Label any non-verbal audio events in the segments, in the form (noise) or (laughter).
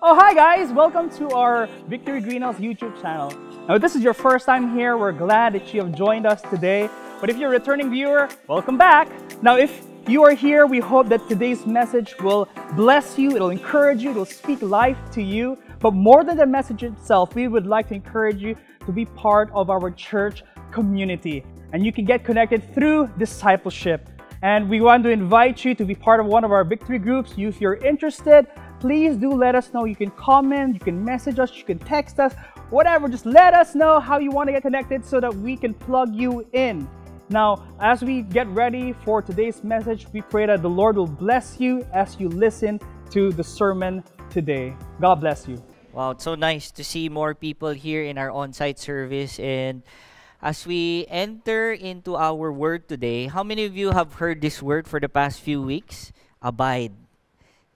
Oh, hi guys! Welcome to our Victory Greenhills YouTube channel. Now, if this is your first time here, we're glad that you have joined us today. But if you're a returning viewer, welcome back. Now, if you are here, we hope that today's message will bless you, it'll encourage you, it'll speak life to you. But more than the message itself, we would like to encourage you to be part of our church community. And you can get connected through discipleship. And we want to invite you to be part of one of our victory groups. If you're interested, please do let us know. You can comment, you can message us, you can text us, whatever. Just let us know how you want to get connected so that we can plug you in. Now, as we get ready for today's message, we pray that the Lord will bless you as you listen to the sermon today. God bless you. Wow, it's so nice to see more people here in our on site service. And as we enter into our word today, how many of you have heard this word for the past few weeks? Abide.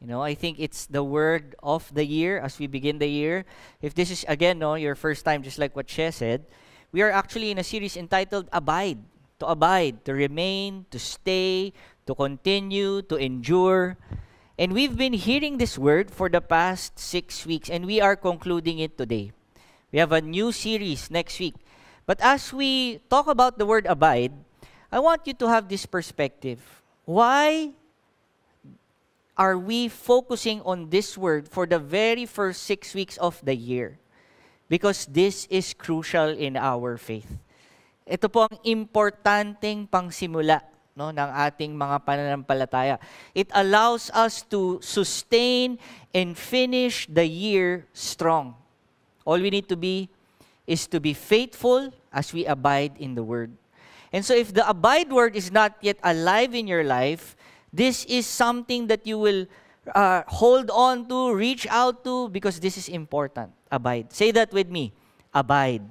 You know, I think it's the word of the year as we begin the year. If this is, again, no, your first time, just like what She said, we are actually in a series entitled Abide. To abide, to remain, to stay, to continue, to endure. And we've been hearing this word for the past six weeks, and we are concluding it today. We have a new series next week. But as we talk about the word abide, I want you to have this perspective. Why are we focusing on this word for the very first six weeks of the year? Because this is crucial in our faith. Ito po ang importanteng pangsimula no, ng ating mga pananampalataya. It allows us to sustain and finish the year strong. All we need to be is to be faithful as we abide in the Word. And so if the abide word is not yet alive in your life, this is something that you will uh, hold on to, reach out to, because this is important. Abide. Say that with me. Abide.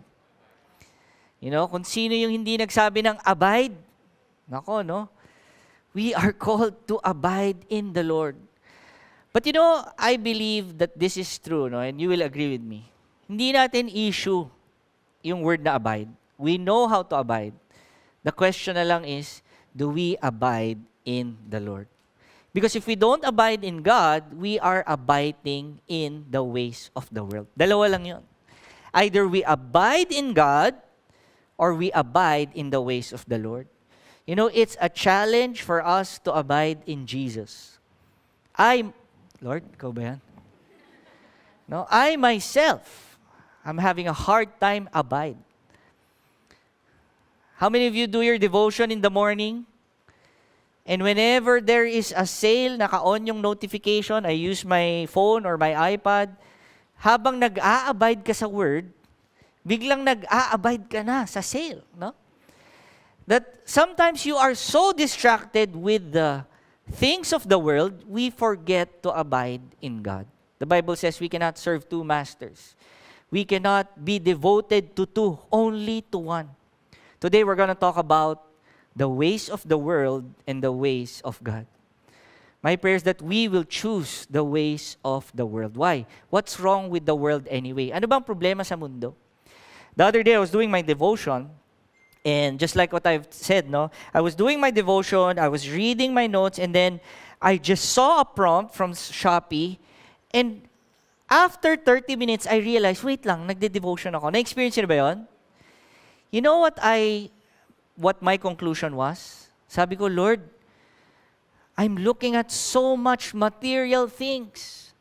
You know, kung sino yung hindi nagsabi ng abide, nako, no? We are (laughs) called to abide in the Lord. But you know, I believe that this is true, no? And you will agree with me. Hindi natin issue yung word na abide. We know how to abide. The question na lang is, do we abide in the Lord? Because if we don't abide in God, we are abiding in the ways of the world. Dalawa lang yun. Either we abide in God or we abide in the ways of the Lord. You know, it's a challenge for us to abide in Jesus. I, Lord, ikaw ba? No, I myself, I'm having a hard time abide. How many of you do your devotion in the morning? And whenever there is a sale, naka-on yung notification, I use my phone or my iPad, habang nag-a-abide ka sa Word, biglang nag-a-abide ka na sa sale, no? That sometimes you are so distracted with the things of the world, we forget to abide in God. The Bible says we cannot serve two masters. We cannot be devoted to two, only to one. Today we're going to talk about the ways of the world and the ways of God. My prayer is that we will choose the ways of the world. Why? What's wrong with the world anyway? Ano bang problema sa mundo? The other day I was doing my devotion and just like what I've said, no, I was doing my devotion, I was reading my notes, and then I just saw a prompt from Shopee, and after 30 minutes, I realized, wait lang, nagde-devotion ako. Na-experience niyo ba yun? You know what I what my conclusion was? Sabi ko, Lord, I'm looking at so much material things.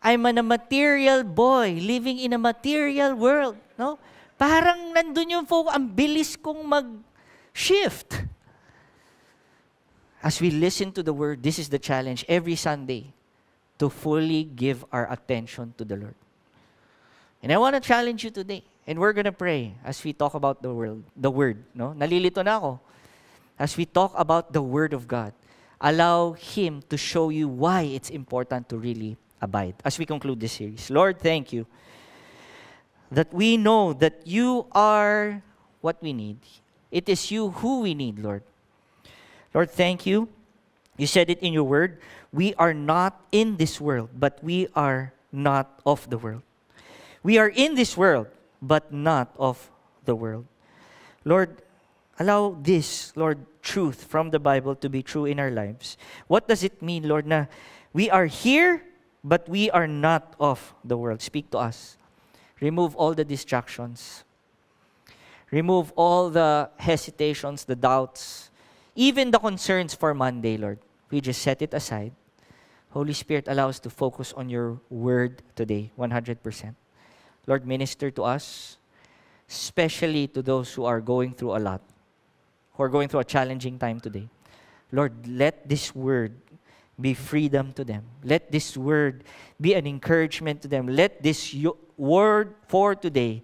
I'm a material boy living in a material world, no? Parang nandun yung focus, ang bilis kong mag-shift. As we listen to the word, this is the challenge every Sunday to fully give our attention to the Lord. And I want to challenge you today. And we're gonna pray as we talk about the world, the word, no? Nalilito na ako. As we talk about the word of God, allow him to show you why it's important to really abide. As we conclude this series, Lord, thank you that we know that you are what we need. It is you who we need, Lord. Lord, thank you. You said it in your word. We are not in this world, but we are not of the world. We are in this world, but not of the world. Lord, allow this, Lord, truth from the Bible to be true in our lives. What does it mean, Lord, na we are here, but we are not of the world. Speak to us. Remove all the distractions. Remove all the hesitations, the doubts, even the concerns for Monday, Lord. We just set it aside. Holy Spirit, allow us to focus on your word today, 100%. Lord, minister to us, especially to those who are going through a lot, who are going through a challenging time today. Lord, let this word be freedom to them. Let this word be an encouragement to them. Let this word for today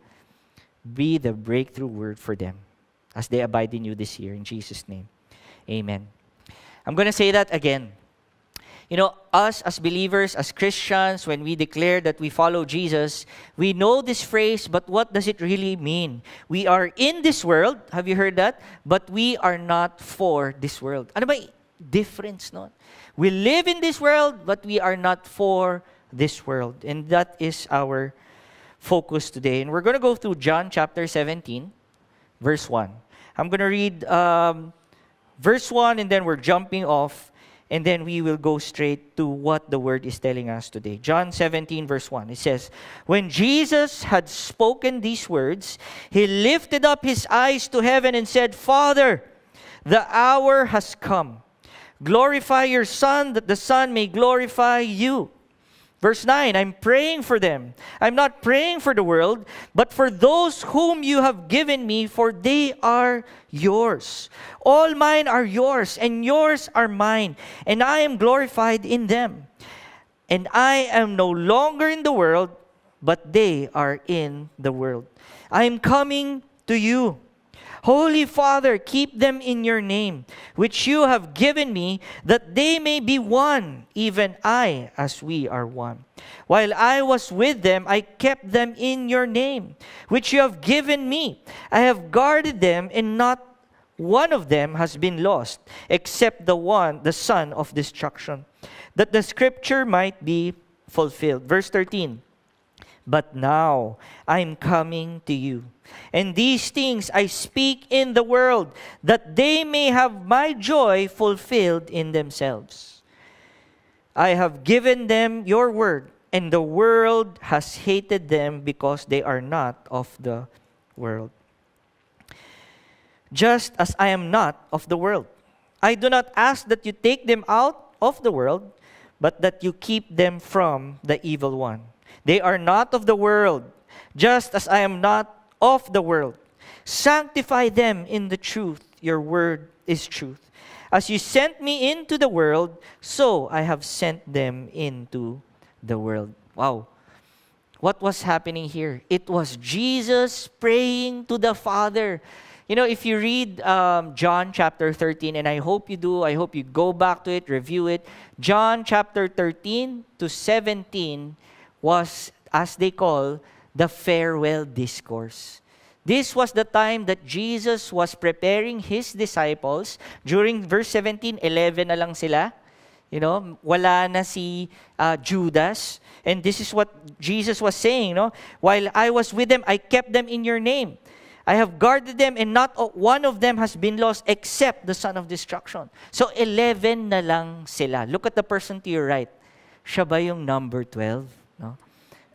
be the breakthrough word for them as they abide in you this year. In Jesus' name, amen. I'm going to say that again. You know, us as believers, as Christians, when we declare that we follow Jesus, we know this phrase, but what does it really mean? We are in this world, have you heard that? But we are not for this world. Ano ba difference, no? We live in this world, but we are not for this world. And that is our focus today. And we're going to go through John chapter 17, verse 1. I'm going to read um, verse 1, and then we're jumping off, and then we will go straight to what the word is telling us today. John 17, verse 1. It says, When Jesus had spoken these words, he lifted up his eyes to heaven and said, Father, the hour has come. Glorify your Son, that the Son may glorify you. Verse 9, I'm praying for them. I'm not praying for the world, but for those whom you have given me, for they are yours. All mine are yours, and yours are mine, and I am glorified in them. And I am no longer in the world, but they are in the world. I am coming to you. Holy Father, keep them in your name, which you have given me, that they may be one, even I, as we are one. While I was with them, I kept them in your name, which you have given me. I have guarded them, and not one of them has been lost, except the one, the son of destruction, that the scripture might be fulfilled. Verse 13. But now I'm coming to you. And these things I speak in the world, that they may have my joy fulfilled in themselves. I have given them your word, and the world has hated them because they are not of the world. Just as I am not of the world. I do not ask that you take them out of the world, but that you keep them from the evil one. They are not of the world, just as I am not of the world. Sanctify them in the truth. Your word is truth. As you sent me into the world, so I have sent them into the world. Wow. What was happening here? It was Jesus praying to the Father. You know, if you read um, John chapter 13, and I hope you do, I hope you go back to it, review it. John chapter 13 to 17 was, as they call, the farewell discourse. This was the time that Jesus was preparing his disciples. During verse 17, 11 na lang sila. You know, wala na si uh, Judas. And this is what Jesus was saying, no? While I was with them, I kept them in your name. I have guarded them and not one of them has been lost except the son of destruction. So 11 na lang sila. Look at the person to your right. Siya ba yung number 12?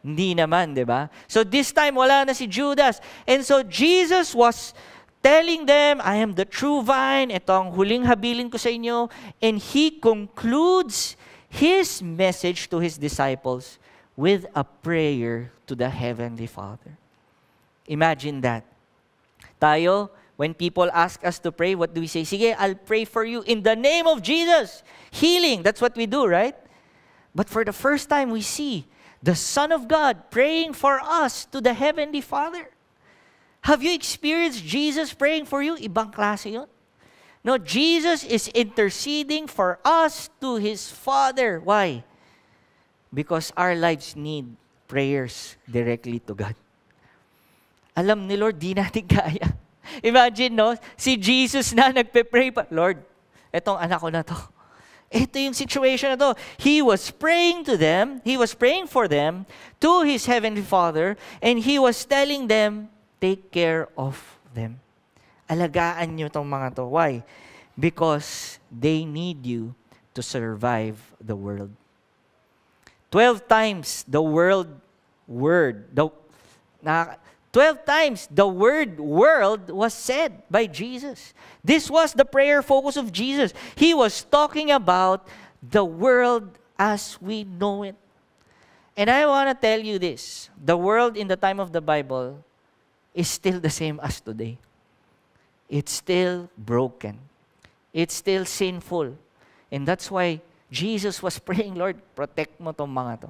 Hindi naman, di ba? So this time, wala na si Judas. And so Jesus was telling them, I am the true vine. Ito ang huling habilin ko sa inyo. And He concludes His message to His disciples with a prayer to the Heavenly Father. Imagine that. Tayo, when people ask us to pray, what do we say? Sige, I'll pray for you in the name of Jesus. Healing, that's what we do, right? But for the first time, we see the Son of God praying for us to the Heavenly Father. Have you experienced Jesus praying for you? Ibang klase yun. No, Jesus is interceding for us to His Father. Why? Because our lives need prayers directly to God. Alam ni Lord, di natin (laughs) kaya. Imagine, no? Si Jesus na nagpe-pray pa. Lord, etong anak ko na to ito yung situation na to. He was praying to them, he was praying for them to his heavenly Father, and he was telling them, take care of them. Alagaan nyo tong mga to. Why? Because they need you to survive the world. 12 times the world word, the, na, 12 times the word world was said by Jesus. This was the prayer focus of Jesus. He was talking about the world as we know it. And I want to tell you this the world in the time of the Bible is still the same as today. It's still broken, it's still sinful. And that's why Jesus was (laughs) praying, Lord, protect mo tong mga to.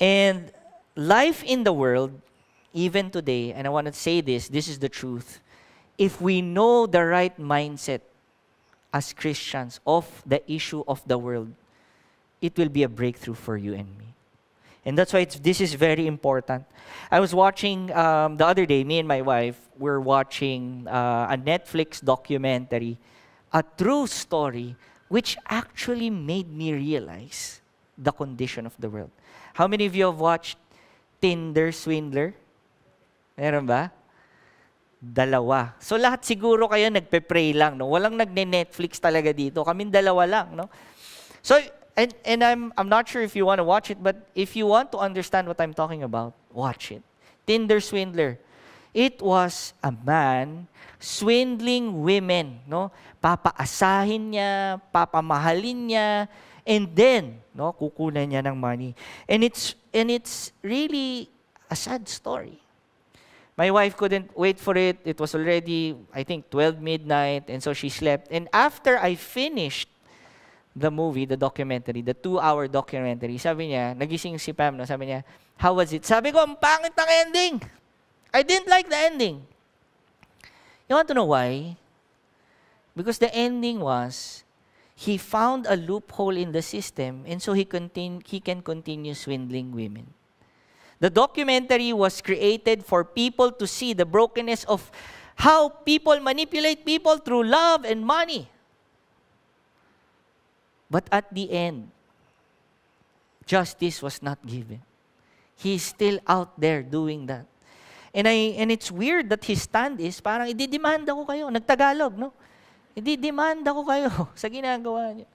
And life in the world, even today, and I want to say this, this is the truth. If we know the right mindset as Christians of the issue of the world, it will be a breakthrough for you and me. And that's why this is very important. I was watching um, the other day, me and my wife were watching uh, a Netflix documentary, a true story, which actually made me realize the condition of the world. How many of you have watched Tinder Swindler? Meron ba? Dalawa. So lahat siguro kayo nagpe-pray lang, no? Walang nagne-Netflix talaga dito. Kaming dalawa lang, no? So and, and I'm, I'm not sure if you want to watch it, but if you want to understand what I'm talking about, watch it. Tinder Swindler. It was a man swindling women, no? Papaasahin niya, papamahalin niya, and then, no, kukunan niya ng money. And it's and it's really a sad story. My wife couldn't wait for it. It was already, I think, 12 midnight, and so she slept. And after I finished the movie, the documentary, the two-hour documentary, sabi niya, nagising si Pam, no? sabi niya, how was it? Sabi ko, ang pangit ng ending. I didn't like the ending. You want to know why? Because the ending was, he found a loophole in the system, and so he, continue, he can continue swindling women. The documentary was created for people to see the brokenness of how people manipulate people through love and money. But at the end, justice was not given. He's still out there doing that. And, I, and it's weird that his stand is parang i-demand ako kayo. Nagtagalog, no? I-demand ako kayo (laughs) sa ginagawa niyo.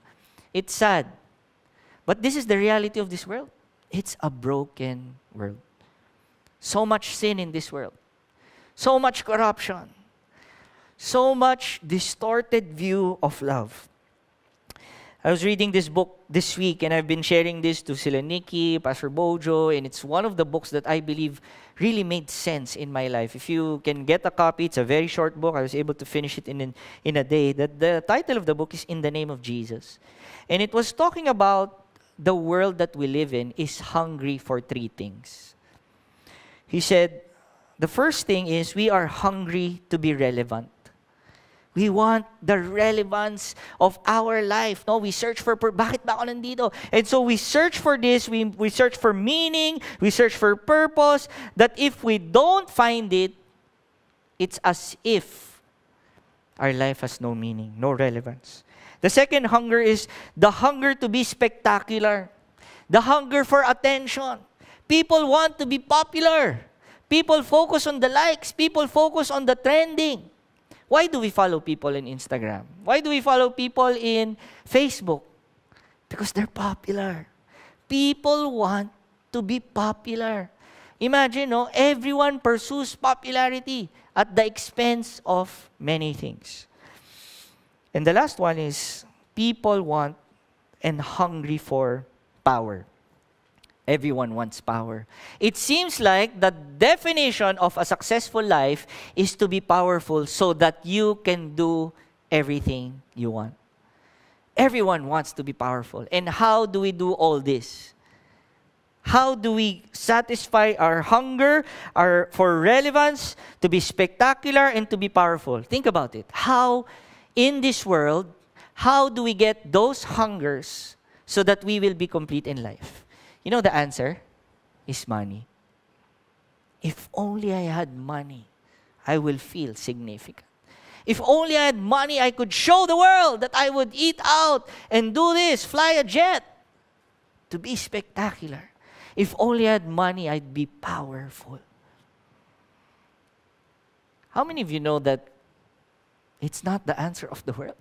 It's sad. But this is the reality of this world. It's a broken world. So much sin in this world. So much corruption. So much distorted view of love. I was reading this book this week and I've been sharing this to Sila Nikki, Pastor Bojo, and it's one of the books that I believe really made sense in my life. If you can get a copy, it's a very short book. I was able to finish it in, in, in a day. That the title of the book is In the Name of Jesus. And it was talking about the world that we live in is hungry for three things. He said, the first thing is we are hungry to be relevant. We want the relevance of our life. No, we search for, bakit ba ako nandito? And so we search for this, we, we search for meaning, we search for purpose, that if we don't find it, it's as if our life has no meaning, no relevance. The second hunger is the hunger to be spectacular, the hunger for attention. People want to be popular. People focus on the likes, people focus on the trending. Why do we follow people in Instagram? Why do we follow people in Facebook? Because they're popular. People want to be popular. Imagine, no, everyone pursues popularity at the expense of many things. And the last one is people want and hungry for power. Everyone wants power. It seems like the definition of a successful life is to be powerful so that you can do everything you want. Everyone wants to be powerful. And how do we do all this? How do we satisfy our hunger our, for relevance, to be spectacular, and to be powerful? Think about it. How, in this world, how do we get those hungers so that we will be complete in life? You know the answer is money. If only I had money, I will feel significant. If only I had money, I could show the world that I would eat out and do this, fly a jet, to be spectacular. If only I had money, I'd be powerful. How many of you know that it's not the answer of the world?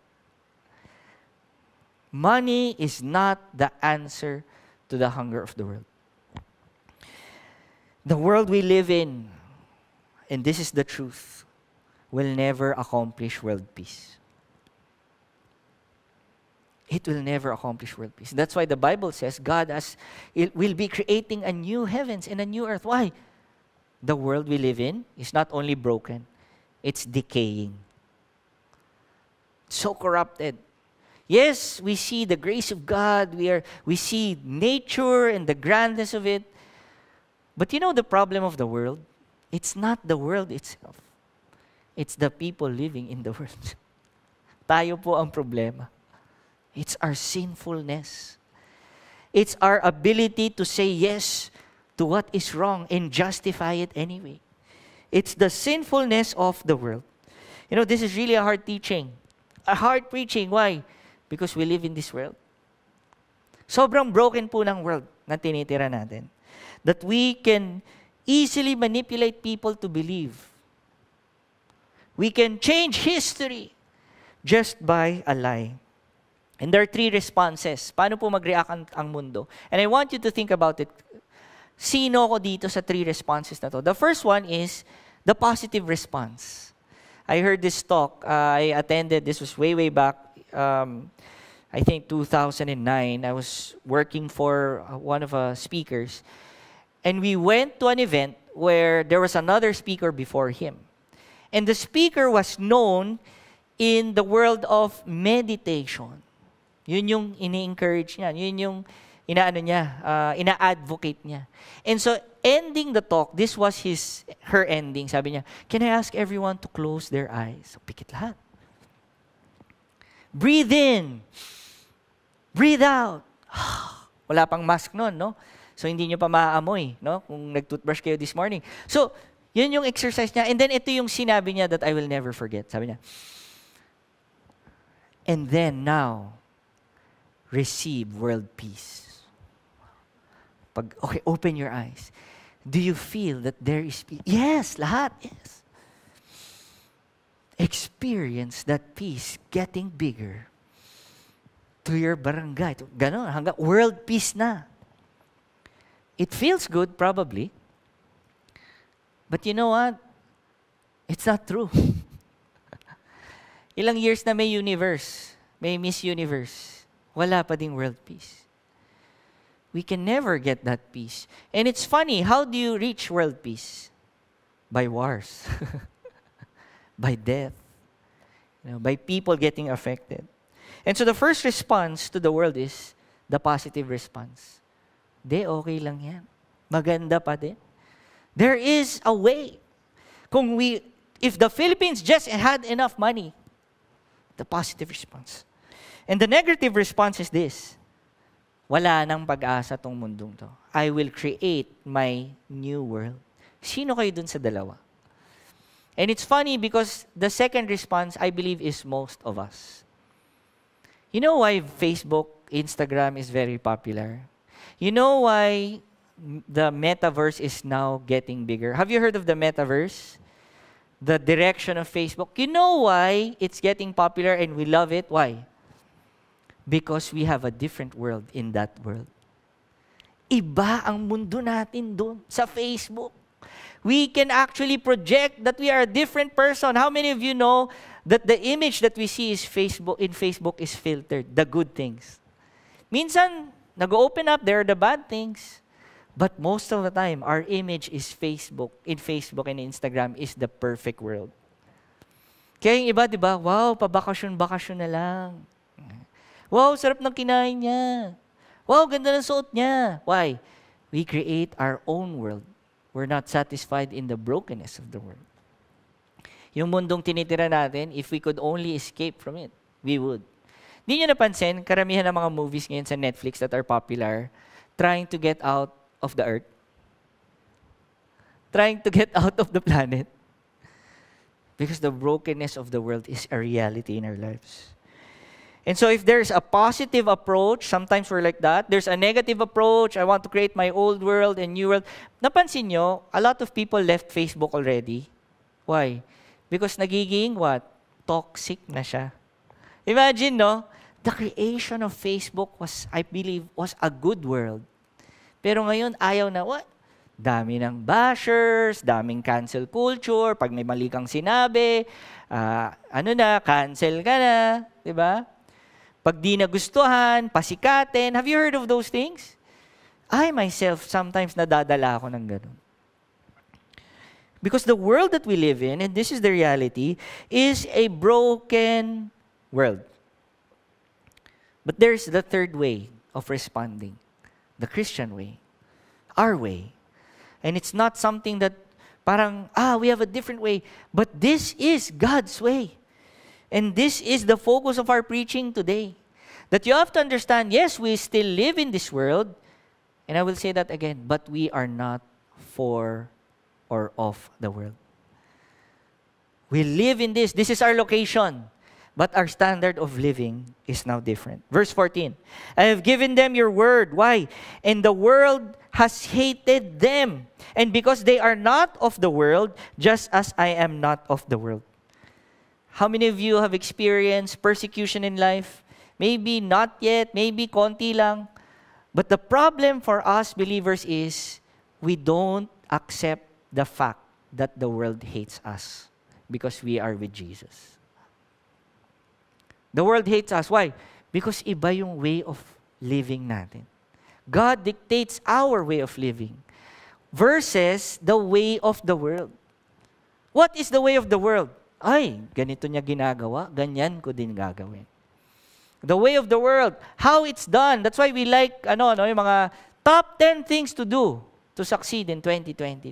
Money is not the answer to the hunger of the world. The world we live in, and this is the truth, will never accomplish world peace. It will never accomplish world peace. That's why the Bible says God has, it will be creating a new heavens and a new earth. Why? The world we live in is not only broken, it's decaying. So corrupted. Yes, we see the grace of God. We, are, we see nature and the grandness of it. But you know the problem of the world? It's not the world itself. It's the people living in the (laughs) world. Tayo po ang problema. It's our sinfulness. It's our ability to say yes to what is wrong and justify it anyway. It's the sinfulness of the world. You know, this is really a hard teaching. Hard preaching. Why? Because we live in this world. Sobrang broken po ng world na tinitira natin that we can easily manipulate people to believe. We can change history just by a lie. And there are three responses. Paano po mag-react ang, ang mundo? And I want you to think about it. Sino ko dito sa three responses na to? The first one is the positive response. I heard this talk. Uh, I attended, this was way, way back. Um, I think 2009. I was working for uh, one of the uh, speakers. And we went to an event where there was another speaker before him. And the speaker was known in the world of meditation. Yun yung ini-encourage niya. Yun yung inaano niya, uh, ina-advocate niya. And so, ending the talk, this was his, her ending. Sabi niya, can I ask everyone to close their eyes? So, pikit lahat. Breathe in. Breathe out. (sighs) Wala pang mask noon, no? So, hindi nyo pa maaamoy, no? Kung nag-toothbrush kayo this morning. So, yun yung exercise niya. And then, ito yung sinabi niya that I will never forget. Sabi niya, And then, now, receive world peace. Pag, okay, open your eyes. Do you feel that there is peace? Yes, lahat, yes. Experience that peace getting bigger to your barangay. Ganon, hanggang world peace na. It feels good, probably. But you know what? It's not true. (laughs) Ilang years na may universe, may Miss Universe, wala pa ding world peace. We can never get that peace. And it's funny, how do you reach world peace? By wars. (laughs) by death. You know, by people getting affected. And so the first response to the world is the positive response. De, okay lang yan. Maganda pa din. There is a way. Kung we, if the Philippines just had enough money, the positive response. And the negative response is this. Wala nang pag-asa tong mundong to. I will create my new world. Sino kayo dun sa dalawa? And it's funny because the second response, I believe, is most of us. You know why Facebook, Instagram is very popular? You know why the metaverse is now getting bigger? Have you heard of the metaverse? The direction of Facebook. You know why it's getting popular and we love it? Why? Because we have a different world in that world. Iba ang mundo natin doon sa Facebook. We can actually project that we are a different person. How many of you know that the image that we see is Facebook in Facebook is filtered, the good things? Minsan, Nag-open up, there are the bad things. But most of the time, our image is Facebook, in Facebook and Instagram is the perfect world. Kaya yung iba, di ba, wow, pabakasyon-bakasyon na lang. Wow, sarap ng kinain niya. Wow, ganda ng suot niya. Why? We create our own world. We're not satisfied in the brokenness of the world. Yung mundong tinitira natin, if we could only escape from it, we would. Hindi nyo napansin, karamihan ng mga movies ngayon sa Netflix that are popular, trying to get out of the earth. Trying to get out of the planet. Because the brokenness of the world is a reality in our lives. And so if there's a positive approach, sometimes we're like that. There's a negative approach, I want to create my old world and new world. Napansin nyo, a lot of people left Facebook already. Why? Because nagiging what? Toxic na siya. Imagine, no? the creation of Facebook was, I believe, was a good world. Pero ngayon, ayaw na, what? Dami ng bashers, daming cancel culture, pag may mali kang sinabi, uh, ano na, cancel ka na, di ba? Pag di nagustuhan, pasikatin. Have you heard of those things? I myself, sometimes nadadala ako ng ganun. Because the world that we live in, and this is the reality, is a broken world. But there's the third way of responding the Christian way, our way. And it's not something that parang, ah, we have a different way. But this is God's way. And this is the focus of our preaching today. That you have to understand, yes, we still live in this world. And I will say that again, but we are not for or of the world. We live in this. This is our location. But our standard of living is now different. Verse 14 I have given them your word. Why? And the world has hated them. And because they are not of the world, just as I am not of the world. How many of you have experienced persecution in life? Maybe not yet, maybe konti lang. But the problem for us believers is we don't accept the fact that the world hates us because we are with Jesus. The world hates us. Why? Because iba yung way of living natin. God dictates our way of living versus the way of the world. What is the way of the world? Ay, ganito niya ginagawa, ganyan ko din gagawin. The way of the world, how it's done. That's why we like ano, no, yung mga top 10 things to do to succeed in 2022.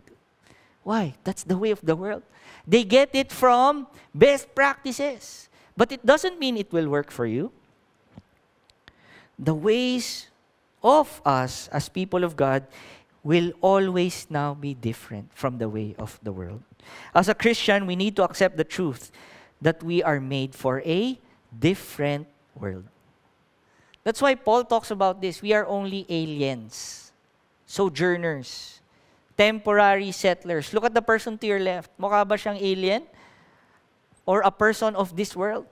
Why? That's the way of the world. They get it from best practices. But it doesn't mean it will work for you. The ways of us as people of God will always now be different from the way of the world. As a Christian, we need to accept the truth that we are made for a different world. That's why Paul talks about this. We are only aliens, sojourners, temporary settlers. Look at the person to your left. Mukha ba siyang alien? or a person of this world.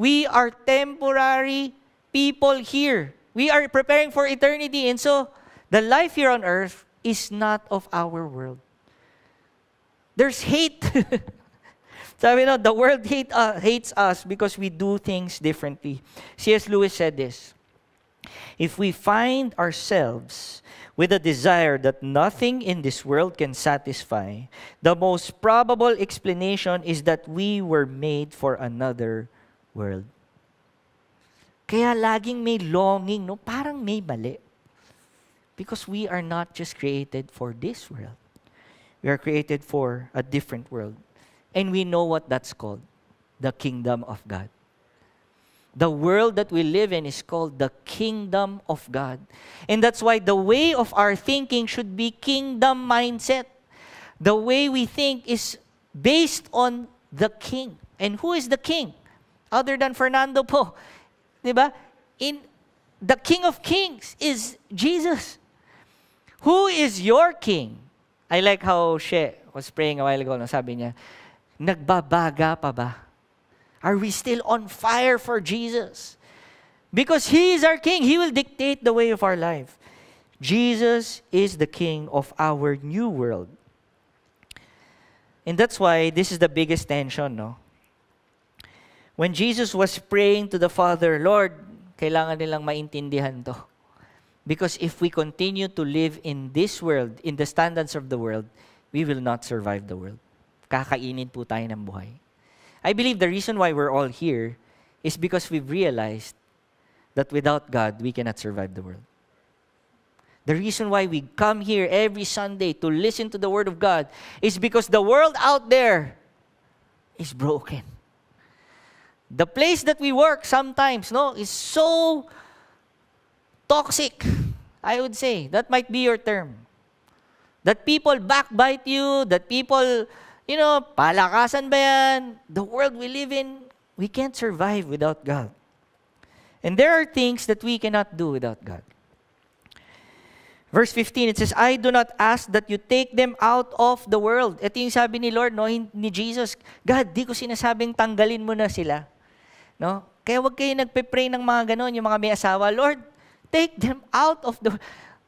We are temporary people here. We are preparing for eternity. And so, the life here on earth is not of our world. There's hate. so you know, the world hate, uh, hates us because we do things differently. C.S. Lewis said this If we find ourselves with a desire that nothing in this world can satisfy, the most probable explanation is that we were made for another world. Kaya laging may longing, no? Parang may mali. Because we are not just created for this world. We are created for a different world. And we know what that's called the kingdom of God. The world that we live in is called the kingdom of God. And that's why the way of our thinking should be kingdom mindset. The way we think is based on the king. And who is the king? Other than Fernando po. Diba? In the king of kings is Jesus. Who is your king? I like how she was praying a while ago. No? Sabi niya, nagbabaga pa ba? Are we still on fire for Jesus? Because He is our King. He will dictate the way of our life. Jesus is the King of our new world. And that's why this is the biggest tension, no? When Jesus was praying to the Father, Lord, kailangan nilang maintindihan to. Because if we continue to live in this world, in the standards of the world, we will not survive the world. Kakainin po tayo ng buhay. I believe the reason why we're all here is because we've realized that without God, we cannot survive the world. The reason why we come here every Sunday to listen to the Word of God is because the world out there is broken. The place that we work sometimes, no, is so toxic. I would say that might be your term. That people backbite you, that people you know, palakasan ba yan? The world we live in, we can't survive without God. And there are things that we cannot do without God. Verse 15, it says, I do not ask that you take them out of the world. Ito yung sabi ni Lord, no, ni Jesus, God, di ko sinasabing tanggalin mo na sila. No? Kaya wag kayo nagpe-pray ng mga ganon, yung mga may asawa, Lord, take them out of the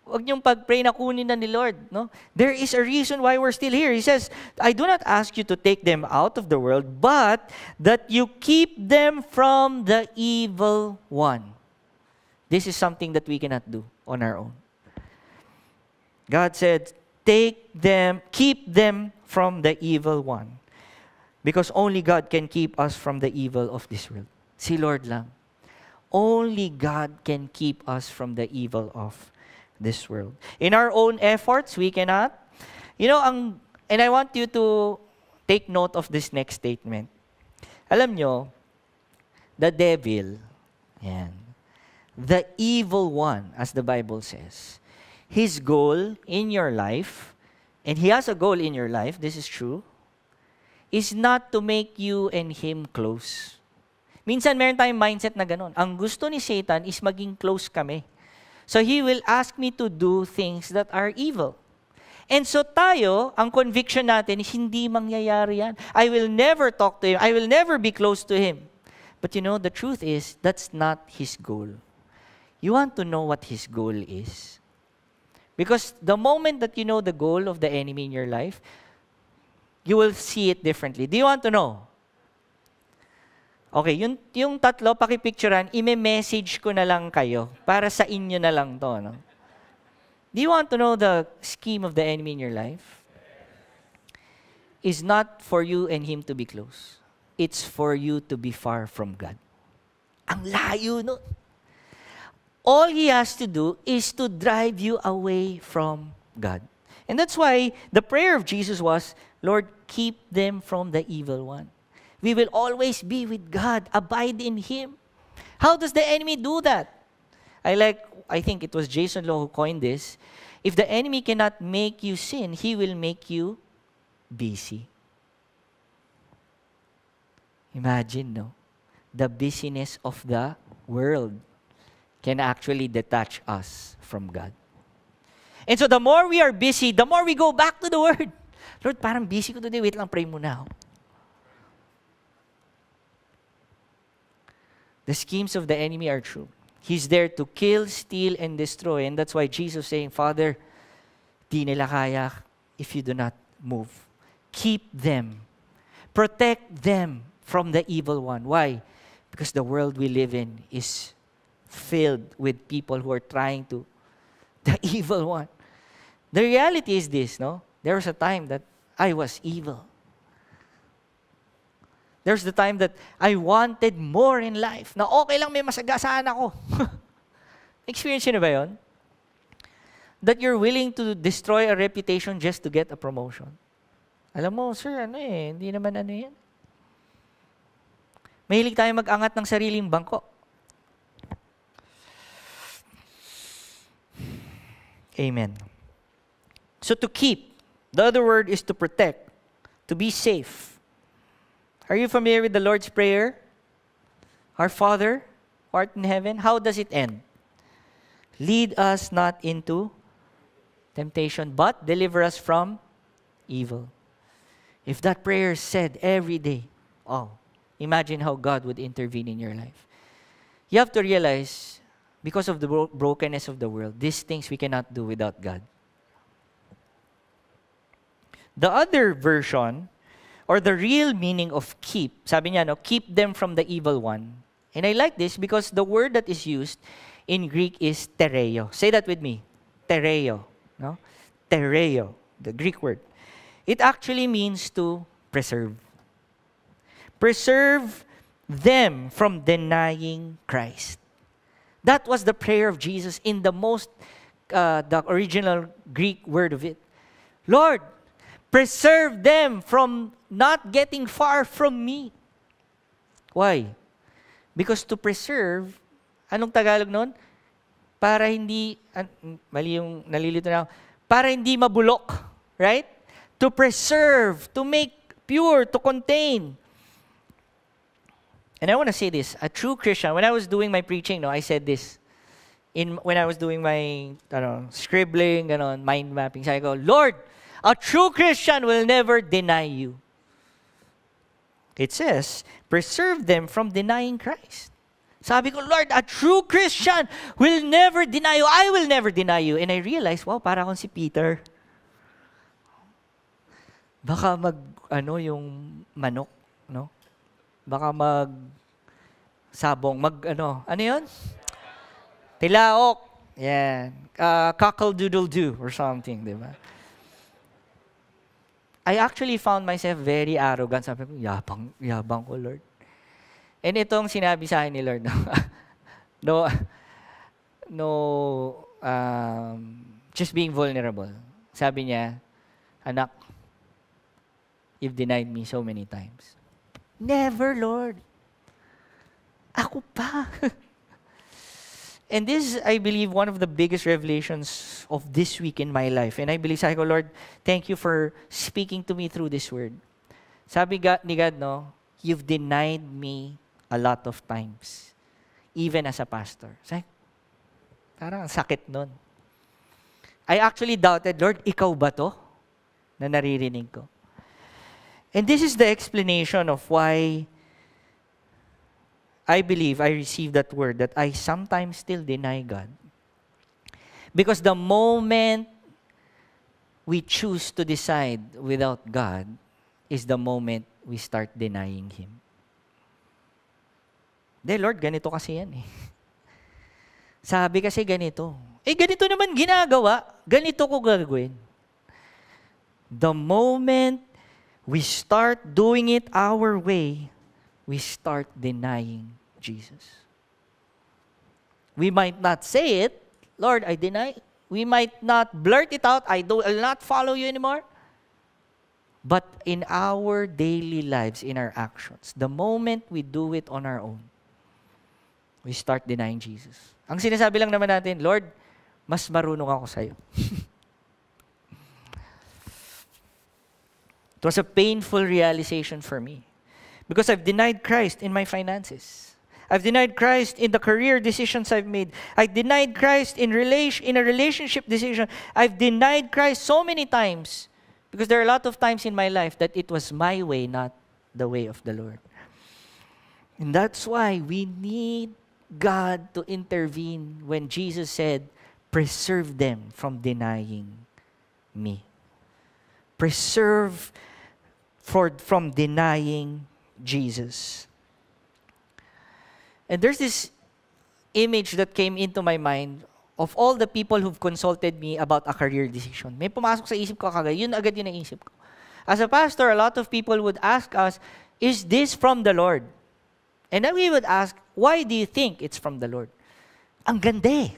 Huwag niyong pag-pray na kunin na ni Lord. No? There is a reason why we're still here. He says, I do not ask you to take them out of the world, but that you keep them from the evil one. This is something that we cannot do on our own. God said, take them, keep them from the evil one. Because only God can keep us from the evil of this world. Si Lord lang. Only God can keep us from the evil of this world. In our own efforts, we cannot. You know, ang, and I want you to take note of this next statement. Alam nyo, the devil, yan, the evil one, as the Bible says, his goal in your life, and he has a goal in your life, this is true, is not to make you and him close. Minsan meron tayong mindset na ganun. Ang gusto ni Satan is maging close kami. So he will ask me to do things that are evil. And so tayo, ang conviction natin is hindi mangyayari yan. I will never talk to him. I will never be close to him. But you know, the truth is, that's not his goal. You want to know what his goal is. Because the moment that you know the goal of the enemy in your life, you will see it differently. Do you want to know? Okay, yung, yung tatlo, pakipicturean, ime-message ko na lang kayo para sa inyo na lang to. No? Do you want to know the scheme of the enemy in your life? Is not for you and him to be close. It's for you to be far from God. Ang layo, no? All he has to do is to drive you away from God. And that's why the prayer of Jesus was, Lord, keep them from the evil one. We will always be with God, abide in Him. How does the enemy do that? I like, I think it was Jason Lowe who coined this. If the enemy cannot make you sin, he will make you busy. Imagine, no? The busyness of the world can actually detach us from God. And so the more we are busy, the more we go back to the Word. Lord, parang busy ko today. Wait lang, pray mo now. The schemes of the enemy are true. He's there to kill, steal, and destroy. And that's why Jesus saying, Father, di nila kaya if you do not move. Keep them. Protect them from the evil one. Why? Because the world we live in is filled with people who are trying to, (laughs) the evil one. The reality is this, no? There was a time that I was evil. There's the time that I wanted more in life. Na okay lang may masagasaan ako. (laughs) Experience na ba yun? That you're willing to destroy a reputation just to get a promotion. Alam mo, sir, ano eh, hindi naman ano yan. Mahilig tayo mag-angat ng sariling bangko. Amen. So to keep, the other word is to protect, to be safe. Are you familiar with the Lord's Prayer? Our Father, who art in heaven, how does it end? Lead us not into temptation, but deliver us from evil. If that prayer is said every day, oh, imagine how God would intervene in your life. You have to realize, because of the bro- brokenness of the world, these things we cannot do without God. The other version or the real meaning of keep. Sabi niya, no, keep them from the evil one. And I like this because the word that is used in Greek is tereo. Say that with me. Tereo. No? Tereo, the Greek word. It actually means to preserve. Preserve them from denying Christ. That was the prayer of Jesus in the most, uh, the original Greek word of it. Lord, preserve them from not getting far from me. Why? Because to preserve, anong Tagalog nun? Para hindi, an, mali yung nalilito na para hindi mabulok. Right? To preserve, to make pure, to contain. And I want to say this, a true Christian, when I was doing my preaching, no, I said this. In, when I was doing my ano, scribbling, ano, mind mapping, I go, Lord, a true Christian will never deny you. It says, preserve them from denying Christ. Sabi ko, Lord, a true Christian will never deny you. I will never deny you. And I realized, wow, para akong si Peter. Baka mag, ano, yung manok, no? Baka mag, sabong, mag, ano, ano yun? Tilaok. Yan. Uh, cockle-doodle-doo or something, di ba? I actually found myself very arrogant. Sabi ko, yabang, yabang ko, Lord. And itong sinabi sa akin ni Lord, (laughs) no, no, no um, just being vulnerable. Sabi niya, anak, you've denied me so many times. Never, Lord. Ako pa. (laughs) and this is, I believe, one of the biggest revelations of this week in my life. And I believe, sabi ko, Lord, thank you for speaking to me through this word. Sabi God, ni God, no, you've denied me a lot of times. Even as a pastor. Say, parang sakit nun. I actually doubted, Lord, ikaw ba to? Na naririnig ko. And this is the explanation of why I believe I received that word that I sometimes still deny God. Because the moment we choose to decide without God is the moment we start denying Him. De, Lord, ganito kasi yan eh. (laughs) Sabi kasi ganito. Eh, ganito naman ginagawa. Ganito ko gagawin. The moment we start doing it our way, we start denying Jesus. We might not say it, Lord, I deny. We might not blurt it out, I do, I'll not follow you anymore. But in our daily lives, in our actions, the moment we do it on our own, we start denying Jesus. Ang sinasabi lang naman natin, Lord, mas marunong ako sa'yo. (laughs) it was a painful realization for me. Because I've denied Christ in my finances. I've denied Christ in the career decisions I've made. I denied Christ in relation in a relationship decision. I've denied Christ so many times because there are a lot of times in my life that it was my way, not the way of the Lord. And that's why we need God to intervene when Jesus said, Preserve them from denying me. Preserve for, from denying Jesus. And there's this image that came into my mind of all the people who've consulted me about a career decision. May pumasok sa isip ko kagad, yun agad yun naisip ko. As a pastor, a lot of people would ask us, is this from the Lord? And then we would ask, why do you think it's from the Lord? Ang ganda eh.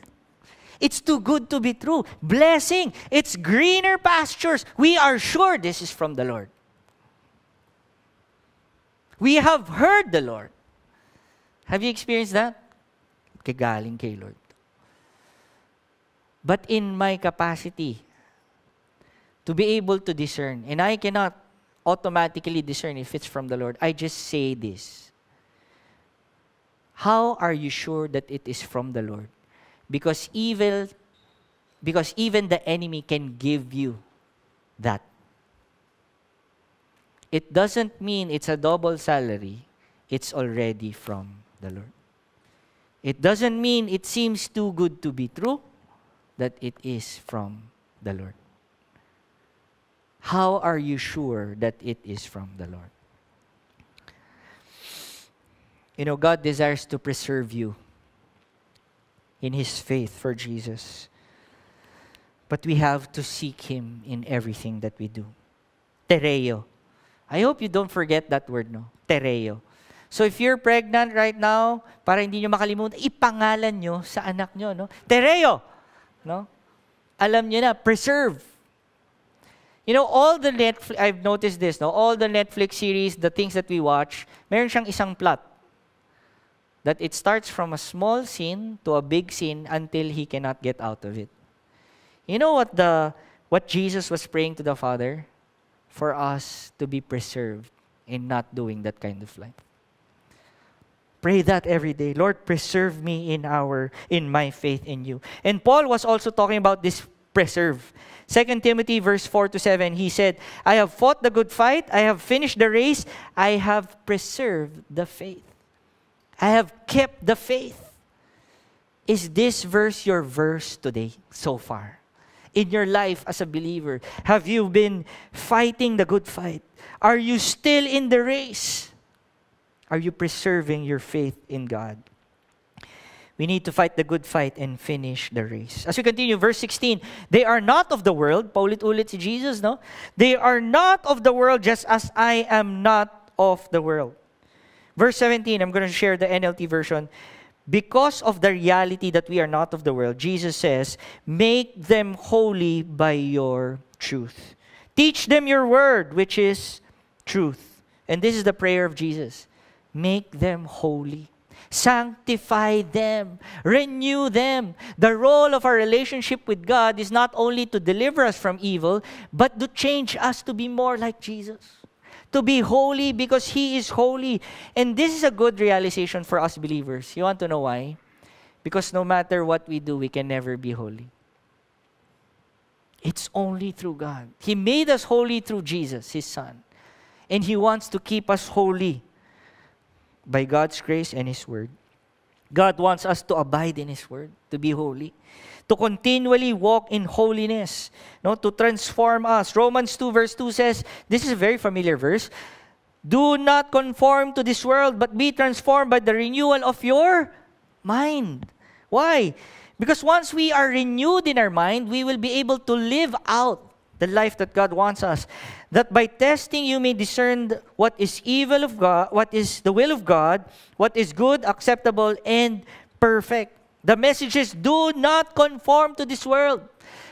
It's too good to be true. Blessing. It's greener pastures. We are sure this is from the Lord. We have heard the Lord. Have you experienced that? Kagaling kay Lord. But in my capacity to be able to discern, and I cannot automatically discern if it's from the Lord, I just say this. How are you sure that it is from the Lord? Because evil, because even the enemy can give you that. It doesn't mean it's a double salary. It's already from the Lord. It doesn't mean it seems too good to be true, that it is from the Lord. How are you sure that it is from the Lord? You know, God desires to preserve you in His faith for Jesus. But we have to seek Him in everything that we do. Tereo. I hope you don't forget that word, no? Tereo. So if you're pregnant right now, para hindi nyo makalimutan, ipangalan nyo sa anak nyo, no? Tereo. No? Alam nyo na, preserve. You know, all the Netflix, I've noticed this, no? All the Netflix series, the things that we watch, meron siyang isang plot. That it starts from a small sin to a big sin until he cannot get out of it. You know what the what Jesus was praying to the Father? For us to be preserved in not doing that kind of life. Pray that every day. Lord, preserve me in our in my faith in you. And Paul was also talking about this preserve. 2 Timothy verse 4 to 7, he said, I have fought the good fight, I have finished the race, I have preserved the faith. I have kept the faith. Is this verse your verse today so far? In your life as a believer, have you been fighting the good fight? Are you still in the race? Are you preserving your faith in God? We need to fight the good fight and finish the race. As we continue, verse 16, they are not of the world. Paulit-ulit si Jesus, no? They are not of the world just as I am not of the world. Verse 17, I'm going to share the NLT version. Because of the reality that we are not of the world, Jesus says, make them holy by your truth. Teach them your word, which is truth. And this is the prayer of Jesus. Make them holy sanctify them, renew them. The role of our relationship with God is not only to deliver us from evil, but to change us to be more like Jesus. To be holy because He is holy. And this is a good realization for us believers. You want to know why? Because no matter what we do, we can never be holy. It's only through God. He made us holy through Jesus, His Son. And He wants to keep us holy by God's grace and His Word. God wants us to abide in His Word, to be holy, to continually walk in holiness, no, to transform us. Romans 2, verse 2 says, this is a very familiar verse. Do not conform to this world, but be transformed by the renewal of your mind. Why? Because once we are renewed in our mind, we will be able to live out the life that God wants us. That by testing you may discern what is evil of God, what is the will of God, what is good, acceptable, and perfect. The message is, do not conform to this world.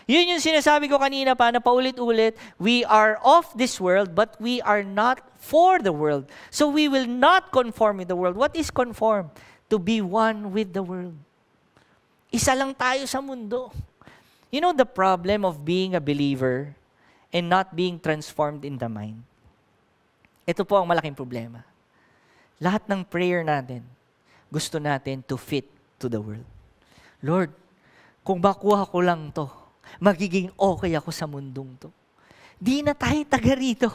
Yun yung sinasabi ko kanina pa na paulit-ulit, we are of this world, but we are not for the world. So we will not conform with the world. What is conform? To be one with the world. Isa lang tayo sa mundo. You know the problem of being a believer and not being transformed in the mind? Ito po ang malaking problema. Lahat ng prayer natin, gusto natin to fit to the world. Lord, kung makuha ko lang to, magiging okay ako sa mundong to. Di na tayo taga rito.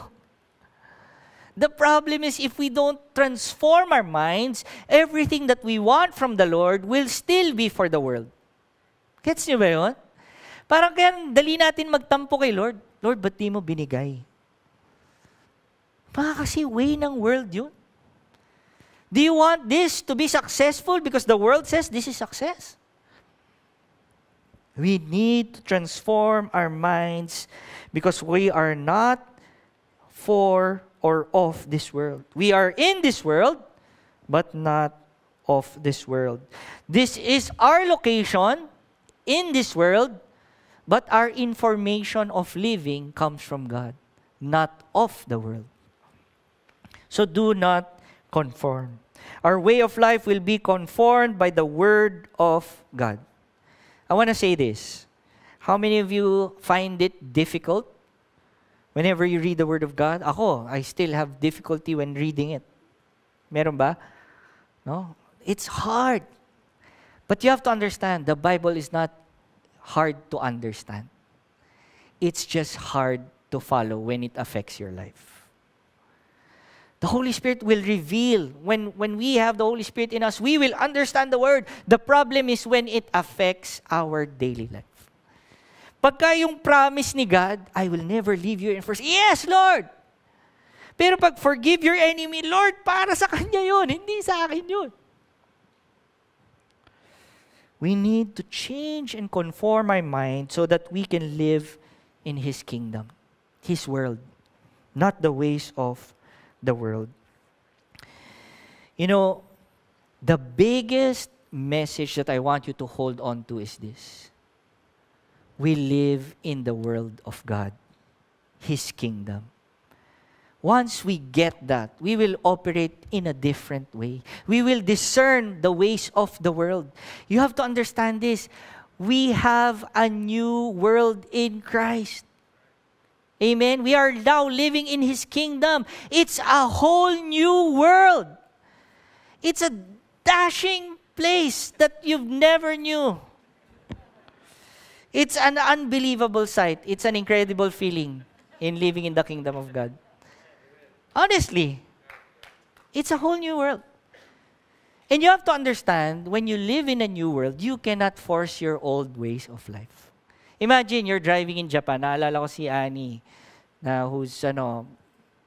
The problem is if we don't transform our minds, everything that we want from the Lord will still be for the world. Gets niyo ba yun? Parang kaya dali natin magtampo kay Lord. Lord, ba't di mo binigay? Baka kasi way ng world yun. Do you want this to be successful because the world says this is success? We need to transform our minds because we are not for or of this world. We are in this world, but not of this world. This is our location in this world, But our information of living comes from God, not of the world. So do not conform. Our way of life will be conformed by the Word of God. I want to say this. How many of you find it difficult whenever you read the Word of God? Ako, I still have difficulty when reading it. Meron ba? No? It's hard. But you have to understand, the Bible is not hard to understand. It's just hard to follow when it affects your life. The Holy Spirit will reveal. When, when we have the Holy Spirit in us, we will understand the Word. The problem is when it affects our daily life. Pagka yung promise ni God, I will never leave you in first. Yes, Lord! Pero pag forgive your enemy, Lord, para sa Kanya yun, hindi sa akin yun. We need to change and conform our mind so that we can live in His kingdom, His world, not the ways of the world. You know, the biggest message that I want you to hold on to is this we live in the world of God, His kingdom. Once we get that, we will operate in a different way. We will discern the ways of the world. You have to understand this. We have a new world in Christ. Amen. We are now living in His kingdom. It's a whole new world. It's a dashing place that you've never knew. It's an unbelievable sight. It's an incredible feeling in living in the kingdom of God. Honestly, it's a whole new world. And you have to understand, when you live in a new world, you cannot force your old ways of life. Imagine you're driving in Japan. Naalala ko si Annie, na who's ano,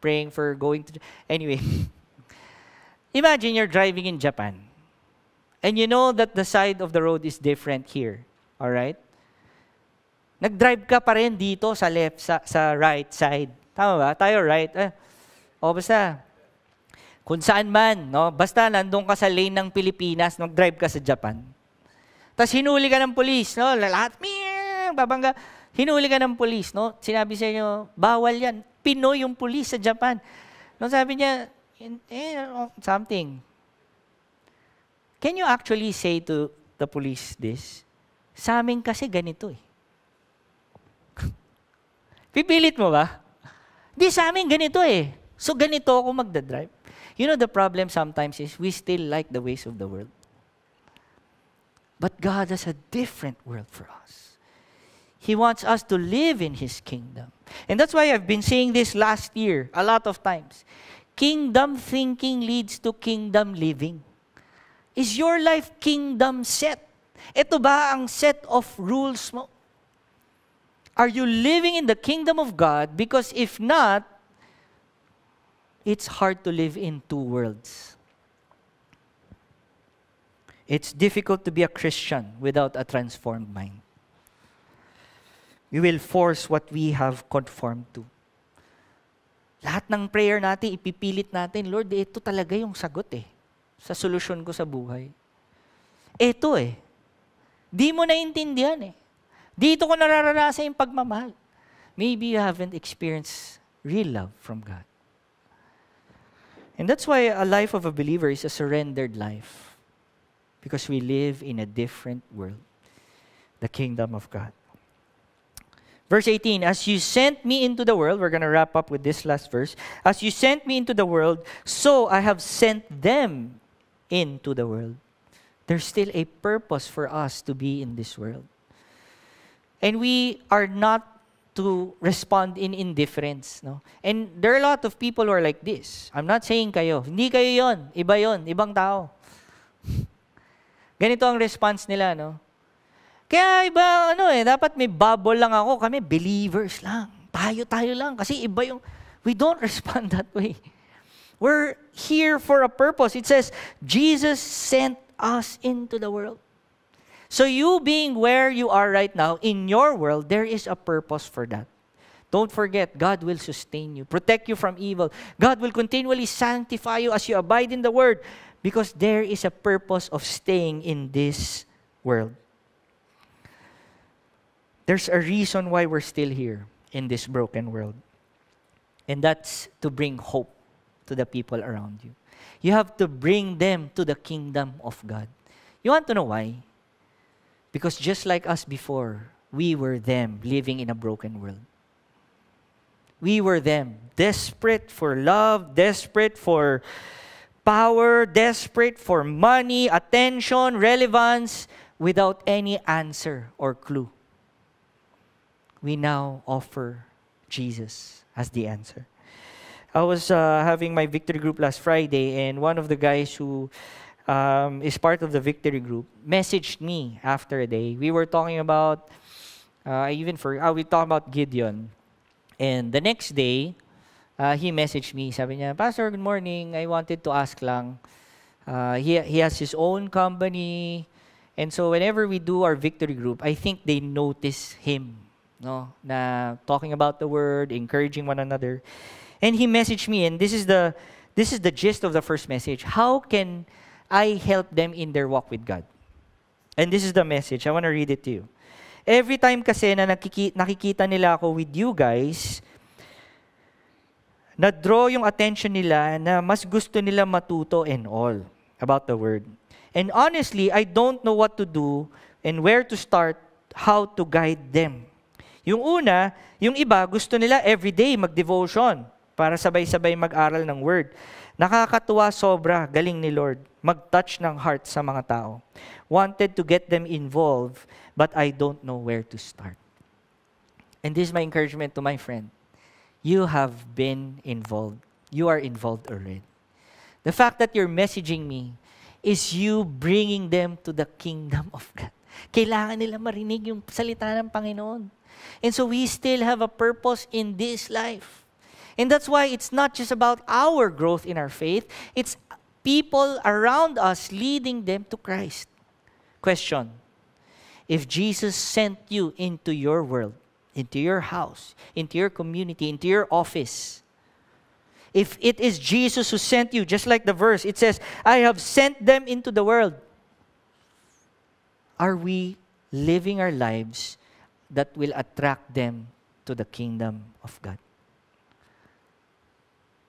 praying for going to... Anyway, (laughs) imagine you're driving in Japan. And you know that the side of the road is different here. All right? Nag-drive ka pa rin dito sa left, sa, sa right side. Tama ba? Tayo right. Eh, o basta, kung saan man, no? basta nandun ka sa lane ng Pilipinas, nag-drive ka sa Japan. Tapos hinuli ka ng polis, no? lahat, babangga. Hinuli ka ng polis, no? Sinabi sa inyo, bawal yan. Pinoy yung polis sa Japan. No, sabi niya, eh, something. Can you actually say to the police this? Sa amin kasi ganito eh. (laughs) Pipilit mo ba? Di sa amin ganito eh. So ganito ako magdadrive. You know, the problem sometimes is we still like the ways of the world. But God has a different world for us. He wants us to live in His kingdom. And that's why I've been saying this last year a lot of times. Kingdom thinking leads to kingdom living. Is your life kingdom set? Ito ba ang set of rules mo? Are you living in the kingdom of God? Because if not, it's hard to live in two worlds. It's difficult to be a Christian without a transformed mind. We will force what we have conformed to. Lahat ng prayer natin, ipipilit natin, Lord, ito talaga yung sagot eh. Sa solusyon ko sa buhay. Ito eh. Di mo naintindihan eh. Dito ko nararanasan yung pagmamahal. Maybe you haven't experienced real love from God. And that's why a life of a believer is a surrendered life. Because we live in a different world, the kingdom of God. Verse 18, as you sent me into the world, we're going to wrap up with this last verse. As you sent me into the world, so I have sent them into the world. There's still a purpose for us to be in this world. And we are not to respond in indifference. No? And there are a lot of people who are like this. I'm not saying kayo. Hindi kayo yon. Iba yon. Ibang tao. Ganito ang response nila, no? Kaya iba, ano eh, dapat may bubble lang ako. Kami, believers lang. Tayo-tayo lang. Kasi iba yung, we don't (laughs) respond that way. We're here for a purpose. It says, Jesus sent us into the world. So, you being where you are right now in your world, there is a purpose for that. Don't forget, God will sustain you, protect you from evil. God will continually sanctify you as you abide in the Word because there is a purpose of staying in this world. There's a reason why we're still here in this broken world, and that's to bring hope to the people around you. You have to bring them to the kingdom of God. You want to know why? Because just like us before, we were them living in a broken world. We were them, desperate for love, desperate for power, desperate for money, attention, relevance, without any answer or clue. We now offer Jesus as the answer. I was uh, having my victory group last Friday, and one of the guys who um, is part of the victory group, messaged me after a day. We were talking about, uh, even for, uh, we talked about Gideon. And the next day, uh, he messaged me. Sabi niya, Pastor, good morning. I wanted to ask lang. Uh, he, he has his own company. And so whenever we do our victory group, I think they notice him. No, na talking about the word, encouraging one another. And he messaged me, and this is the this is the gist of the first message. How can I help them in their walk with God. And this is the message. I want to read it to you. Every time kasi na nakiki- nakikita nila ako with you guys, na-draw yung attention nila na mas gusto nila matuto and all about the Word. And honestly, I don't know what to do and where to start, how to guide them. Yung una, yung iba, gusto nila everyday mag-devotion para sabay-sabay mag-aral ng Word. Nakakatuwa sobra, galing ni Lord mag-touch ng heart sa mga tao. Wanted to get them involved, but I don't know where to start. And this is my encouragement to my friend. You have been involved. You are involved already. The fact that you're messaging me is you bringing them to the kingdom of God. Kailangan nila marinig yung salita ng Panginoon. And so we still have a purpose in this life. And that's why it's not just about our growth in our faith, it's people around us leading them to Christ. Question If Jesus sent you into your world, into your house, into your community, into your office, if it is Jesus who sent you, just like the verse, it says, I have sent them into the world. Are we living our lives that will attract them to the kingdom of God?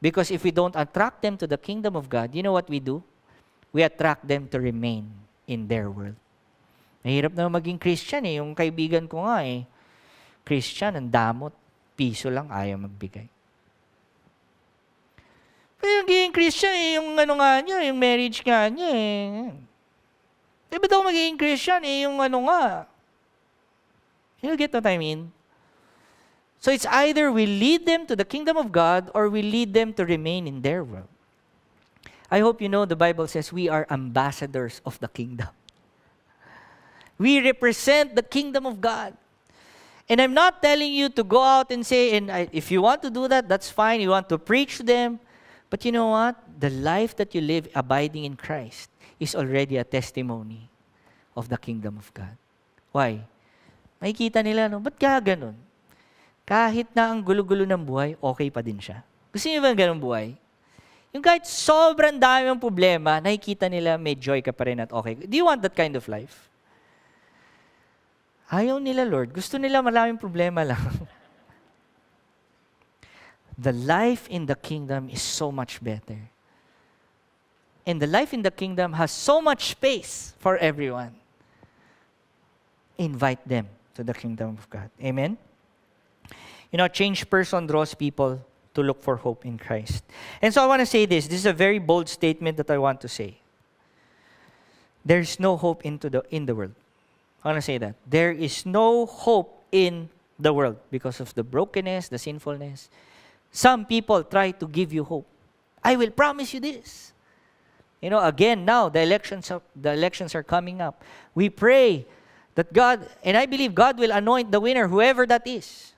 Because if we don't attract them to the kingdom of God, you know what we do? We attract them to remain in their world. Mahirap na maging Christian eh. Yung kaibigan ko nga eh, Christian, ang damot, piso lang, ayaw magbigay. Pero yung Christian, eh, yung ano nga niya, yung marriage nga niya eh. Eh, ba't ako magiging Christian eh, yung ano nga. You get what I mean? So it's either we lead them to the kingdom of God or we lead them to remain in their world. I hope you know the Bible says we are ambassadors of the kingdom. We represent the kingdom of God. And I'm not telling you to go out and say, and I, if you want to do that, that's fine. You want to preach to them, but you know what? The life that you live abiding in Christ is already a testimony of the kingdom of God. Why? Makikita nila, no? Ba't kaya ganun? Kahit na ang gulo-gulo ng buhay, okay pa din siya. Gusto niyo ba ganun buhay? Yung kahit sobrang dami ng problema, nakikita nila may joy ka pa rin at okay. Do you want that kind of life? Ayaw nila, Lord. Gusto nila maraming problema lang. (laughs) the life in the kingdom is so much better. And the life in the kingdom has so much space for everyone. Invite them to the kingdom of God. Amen? You know, changed person draws people to look for hope in Christ. And so I want to say this. This is a very bold statement that I want to say. There's no hope into the, in the world. I want to say that. There is no hope in the world because of the brokenness, the sinfulness, some people try to give you hope. I will promise you this. You know, again, now the elections are, the elections are coming up. We pray that God, and I believe God will anoint the winner, whoever that is.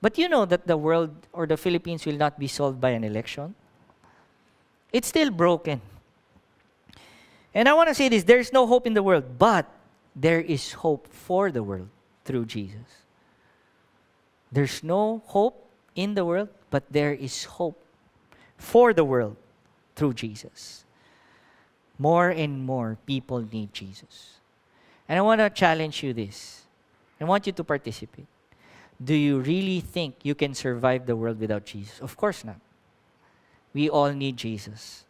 But you know that the world or the Philippines will not be solved by an election. It's still broken. And I want to say this there's no hope in the world, but there is hope for the world through Jesus. There's no hope in the world, but there is hope for the world through Jesus. More and more people need Jesus. And I want to challenge you this. I want you to participate. Do you really think you can survive the world without Jesus? Of course not. We all need Jesus.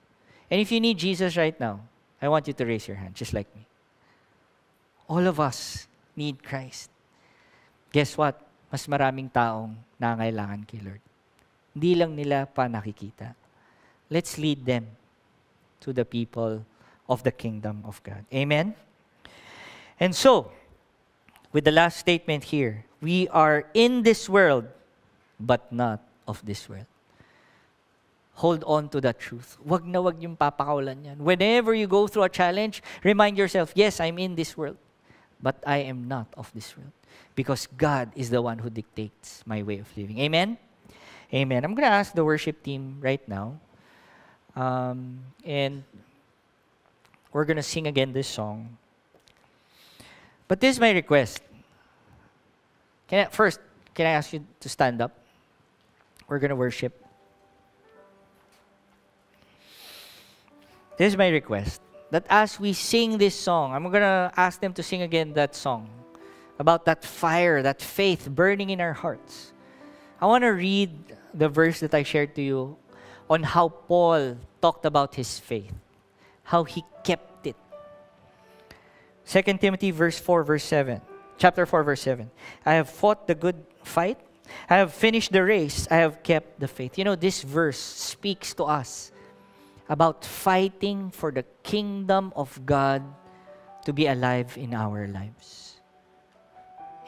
And if you need Jesus right now, I want you to raise your hand, just like me. All of us need Christ. Guess what? mas maraming taong nangailangan kay Lord. Hindi lang nila pa nakikita. Let's lead them to the people of the kingdom of God. Amen? And so, with the last statement here, we are in this world, but not of this world. Hold on to that truth. Wag na wag yung papakawalan yan. Whenever you go through a challenge, remind yourself, yes, I'm in this world, but I am not of this world because God is the one who dictates my way of living. Amen? Amen. I'm going to ask the worship team right now. Um, and we're going to sing again this song. But this is my request. Can I, first, can I ask you to stand up? We're going to worship. This is my request that as we sing this song, I'm going to ask them to sing again that song about that fire, that faith burning in our hearts. I want to read the verse that I shared to you on how Paul talked about his faith, how he kept it. 2 Timothy verse 4 verse 7. Chapter 4 verse 7. I have fought the good fight. I have finished the race. I have kept the faith. You know this verse speaks to us about fighting for the kingdom of God to be alive in our lives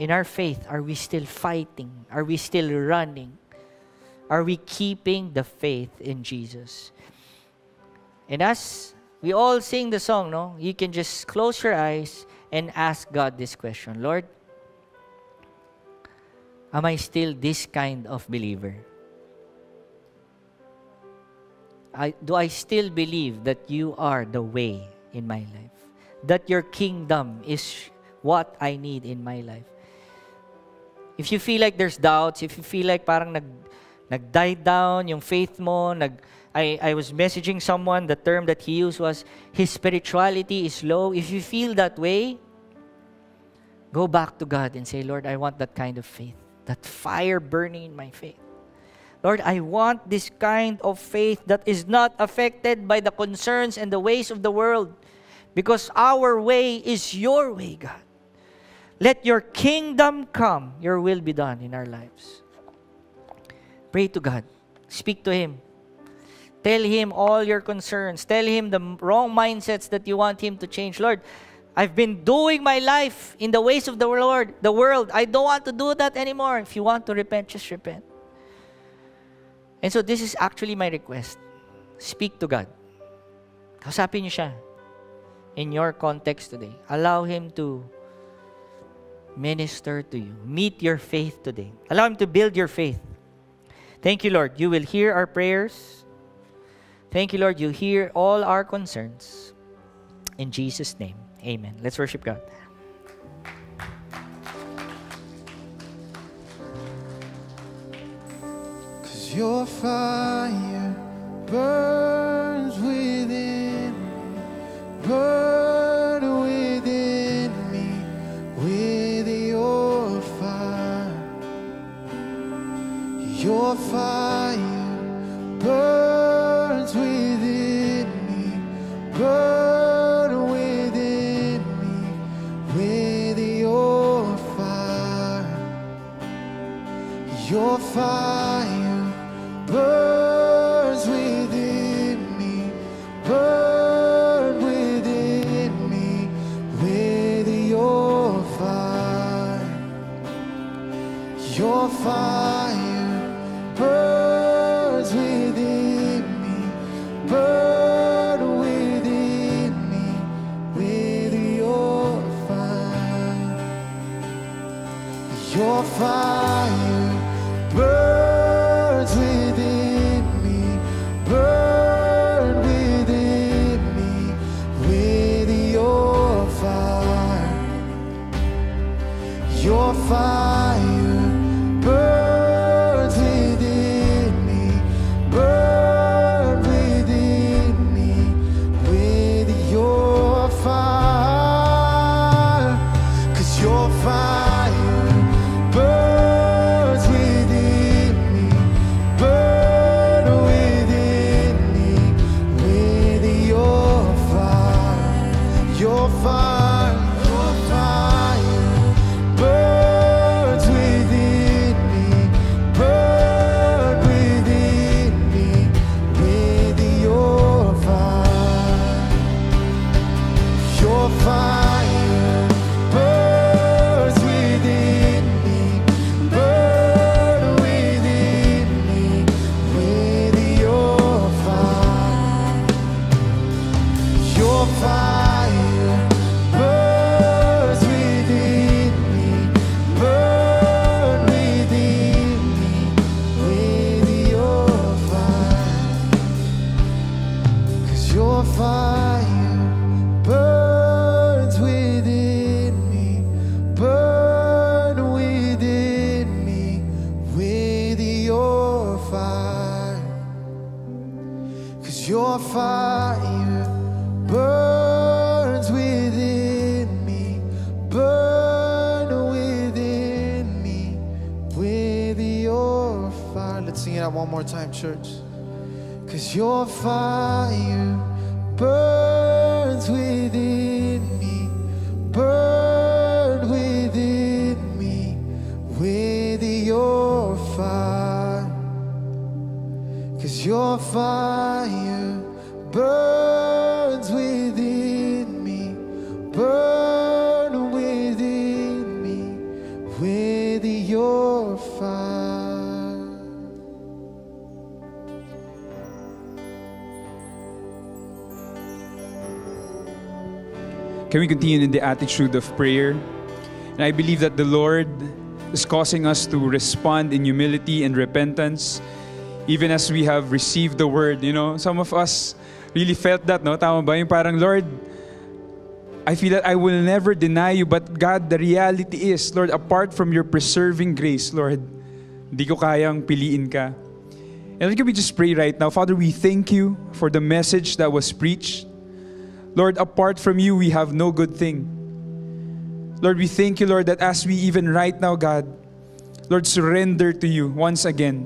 in our faith, are we still fighting? Are we still running? Are we keeping the faith in Jesus? And as we all sing the song, no? You can just close your eyes and ask God this question Lord, am I still this kind of believer? I, do I still believe that you are the way in my life? That your kingdom is what I need in my life? If you feel like there's doubts, if you feel like parang nag, nag-die down yung faith mo, nag, I, I was messaging someone, the term that he used was, his spirituality is low. If you feel that way, go back to God and say, Lord, I want that kind of faith, that fire burning in my faith. Lord, I want this kind of faith that is not affected by the concerns and the ways of the world because our way is your way, God. Let your kingdom come, your will be done in our lives. Pray to God. Speak to Him. Tell Him all your concerns. Tell Him the wrong mindsets that you want Him to change. Lord, I've been doing my life in the ways of the Lord, the world. I don't want to do that anymore. If you want to repent, just repent. And so this is actually my request. Speak to God. Kausapin niyo siya in your context today. Allow Him to minister to you. Meet your faith today. Allow Him to build your faith. Thank you, Lord. You will hear our prayers. Thank you, Lord. You hear all our concerns. In Jesus' name, amen. Let's worship God. Cause your fire burns within me, burn within me with your fire. Your fire fire can we continue in the attitude of prayer? And I believe that the Lord is causing us to respond in humility and repentance, even as we have received the word. You know, some of us really felt that, no? Tama ba? Yung parang, Lord, I feel that I will never deny you, but God, the reality is, Lord, apart from your preserving grace, Lord, hindi ko kayang piliin ka. And can we just pray right now? Father, we thank you for the message that was preached. Lord, apart from you, we have no good thing. Lord, we thank you, Lord, that as we even right now, God, Lord, surrender to you once again.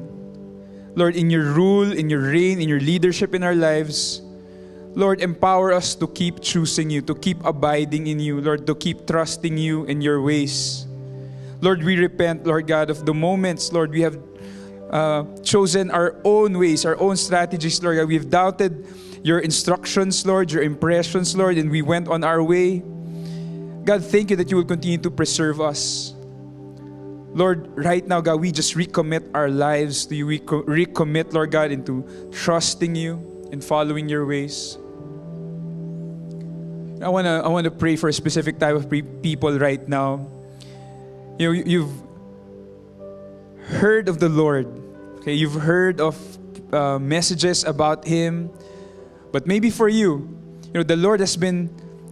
Lord, in your rule, in your reign, in your leadership in our lives, Lord, empower us to keep choosing you, to keep abiding in you, Lord, to keep trusting you in your ways. Lord, we repent, Lord God, of the moments, Lord, we have uh, chosen our own ways, our own strategies, Lord God. We've doubted your instructions, Lord, your impressions, Lord, and we went on our way. God, thank you that you will continue to preserve us. Lord, right now, God, we just recommit our lives to you. We recommit, Lord God, into trusting you and following your ways. I wanna, I wanna pray for a specific type of people right now. You know, you've heard of the Lord. Okay, you've heard of uh, messages about Him, but maybe for you, you know, the Lord has been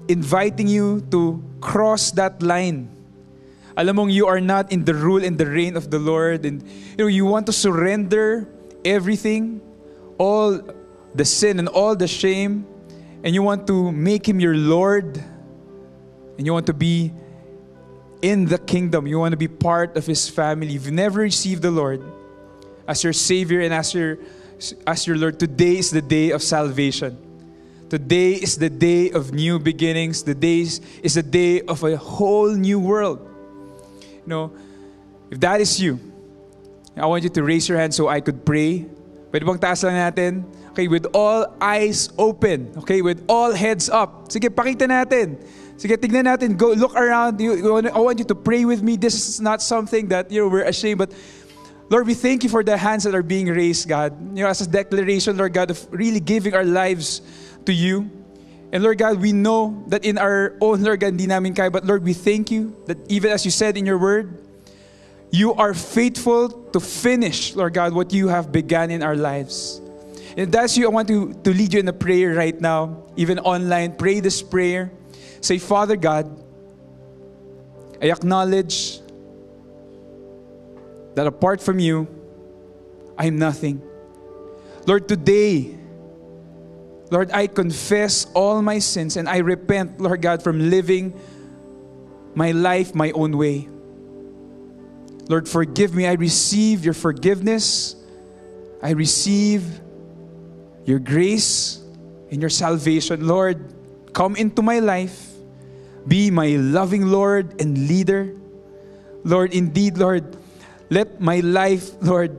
inviting you to cross that line. Alam mong you are not in the rule and the reign of the Lord, and you know you want to surrender everything, all the sin and all the shame, and you want to make Him your Lord, and you want to be in the kingdom. You want to be part of His family. You've never received the Lord as your Savior and as your as your Lord. Today is the day of salvation. Today is the day of new beginnings. The day is, the day of a whole new world. You know, if that is you, I want you to raise your hand so I could pray. Pwede bang taas lang natin? Okay, with all eyes open. Okay, with all heads up. Sige, pakita natin. Sige, tignan natin. Go, look around. You, I want you to pray with me. This is not something that you know we're ashamed, but Lord, we thank you for the hands that are being raised, God. You know, as a declaration, Lord God, of really giving our lives to you. And Lord God, we know that in our own, Lord God, but Lord, we thank you that even as you said in your word, you are faithful to finish, Lord God, what you have begun in our lives. And that's you, I want to, to lead you in a prayer right now, even online. Pray this prayer. Say, Father God, I acknowledge that apart from you, I am nothing. Lord, today, Lord, I confess all my sins and I repent, Lord God, from living my life my own way. Lord, forgive me. I receive your forgiveness. I receive your grace and your salvation. Lord, come into my life. Be my loving Lord and leader. Lord, indeed, Lord, let my life, Lord,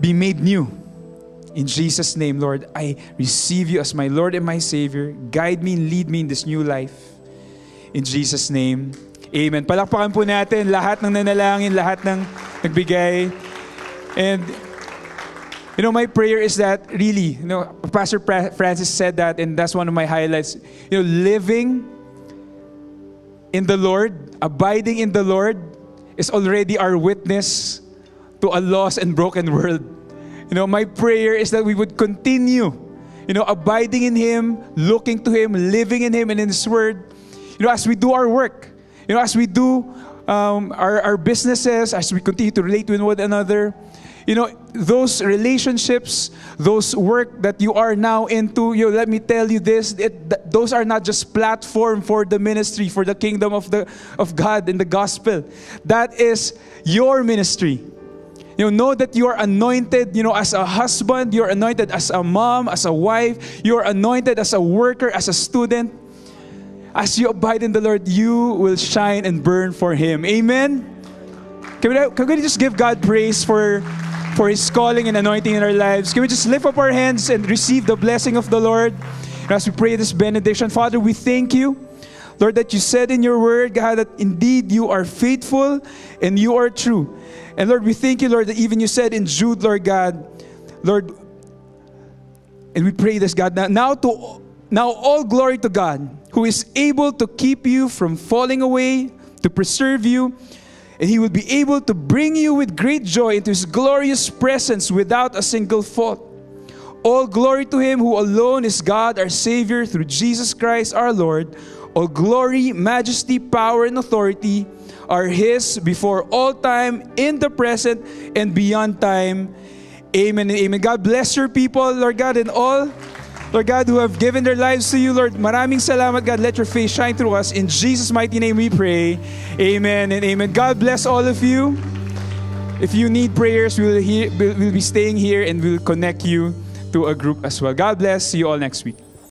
be made new. In Jesus' name, Lord, I receive you as my Lord and my Savior. Guide me and lead me in this new life. In Jesus' name, Amen. Palakpakan po natin lahat ng nanalangin, lahat ng nagbigay. And, you know, my prayer is that really, you know, Pastor Francis said that, and that's one of my highlights. You know, living in the Lord, abiding in the Lord, is already our witness to a lost and broken world. You know, my prayer is that we would continue, you know, abiding in Him, looking to Him, living in Him and in His Word. You know, as we do our work, you know, as we do um, our, our businesses, as we continue to relate with one another, you know, those relationships, those work that you are now into, you know, let me tell you this, it, th- those are not just platform for the ministry, for the kingdom of, the, of God and the gospel. That is your ministry. You know, know that you are anointed, you know, as a husband, you're anointed as a mom, as a wife, you're anointed as a worker, as a student. As you abide in the Lord, you will shine and burn for Him. Amen? Can we, can we just give God praise for, for His calling and anointing in our lives? Can we just lift up our hands and receive the blessing of the Lord? As we pray this benediction, Father, we thank you, Lord, that you said in your word, God, that indeed you are faithful and you are true. And Lord, we thank you, Lord, that even you said in Jude, Lord God, Lord, and we pray this, God, now, now to Now, all glory to God, who is able to keep you from falling away, to preserve you, and He will be able to bring you with great joy into His glorious presence without a single fault. All glory to Him who alone is God, our Savior, through Jesus Christ our Lord. All glory, majesty, power, and authority are His before all time, in the present, and beyond time. Amen and amen. God bless your people, Lord God, and all. Lord God, who have given their lives to you, Lord, maraming salamat, God. Let your face shine through us. In Jesus' mighty name we pray. Amen and amen. God bless all of you. If you need prayers, we'll, hear, we'll be staying here and we'll connect you to a group as well. God bless. See you all next week.